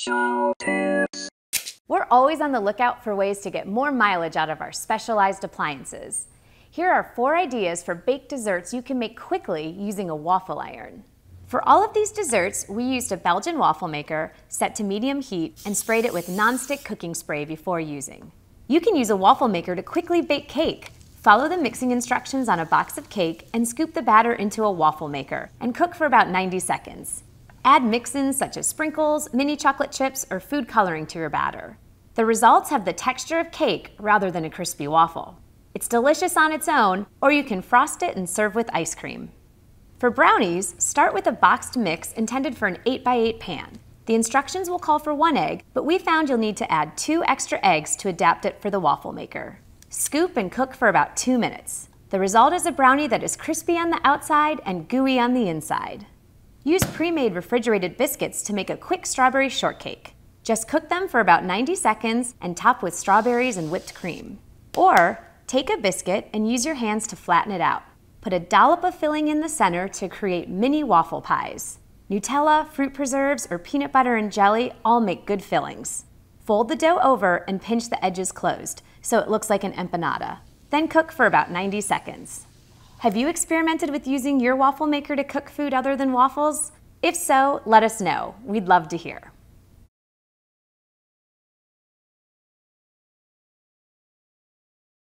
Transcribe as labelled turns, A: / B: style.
A: CHOW tips.
B: We're always on the lookout for ways to get more mileage out of our specialized appliances. Here are four ideas for baked desserts you can make quickly using a waffle iron. For all of these desserts, we used a Belgian waffle maker set to medium heat and sprayed it with nonstick cooking spray before using. You can use a waffle maker to quickly bake cake. Follow the mixing instructions on a box of cake and scoop the batter into a waffle maker and cook for about 90 seconds. Add mix-ins such as sprinkles, mini chocolate chips, or food coloring to your batter. The results have the texture of cake rather than a crispy waffle. It's delicious on its own, or you can frost it and serve with ice cream. For brownies, start with a boxed mix intended for an 8x8 pan. The instructions will call for one egg, but we found you'll need to add two extra eggs to adapt it for the waffle maker. Scoop and cook for about two minutes. The result is a brownie that is crispy on the outside and gooey on the inside. Use pre-made refrigerated biscuits to make a quick strawberry shortcake. Just cook them for about 90 seconds and top with strawberries and whipped cream. Or take a biscuit and use your hands to flatten it out. Put a dollop of filling in the center to create mini waffle pies. Nutella, fruit preserves, or peanut butter and jelly all make good fillings. Fold the dough over and pinch the edges closed so it looks like an empanada. Then cook for about 90 seconds. Have you experimented with using your waffle maker to cook food other than waffles? If so, let us know. We'd love to hear.